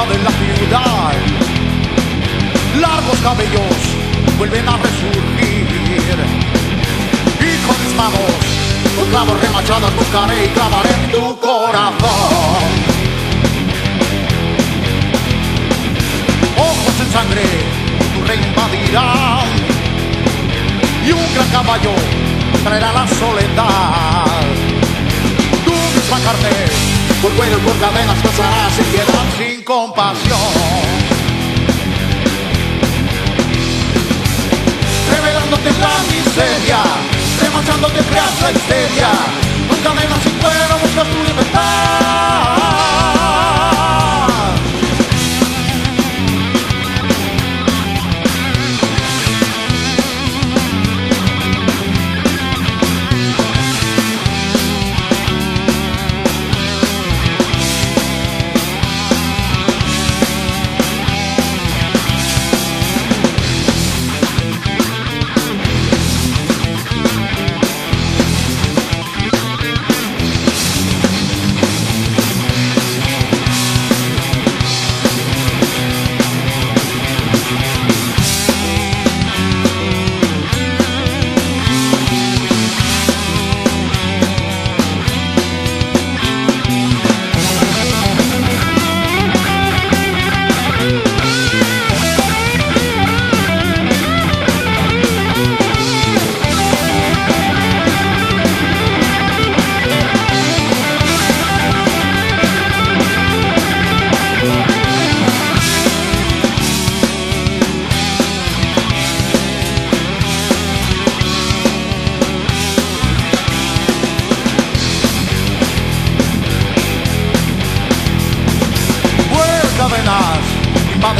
alma de la ciudad. Largos cabellos vuelven a resurgir. Y con mis manos, con clavos remachados, buscaré y clavaré en tu corazón. Ojos en sangre, tu reino invadirá. Y un gran caballo traerá la soledad. Tú misma carne por cuello y por cadenas pasarás sin piedad, sin compasión. revelándote la miseria, remachándote creas la histeria,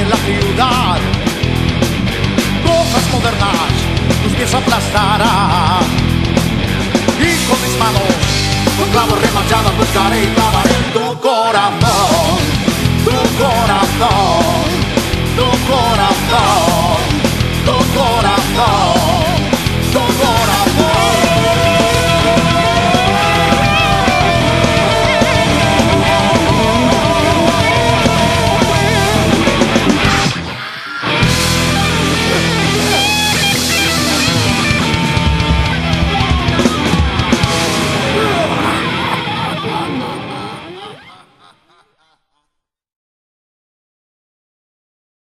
invaden la ciudad. Cosas modernas tus pies aplastarán. Y con mis manos, con clavos remachados buscaré y clavaré en tu corazón. Tu corazón, tu corazón.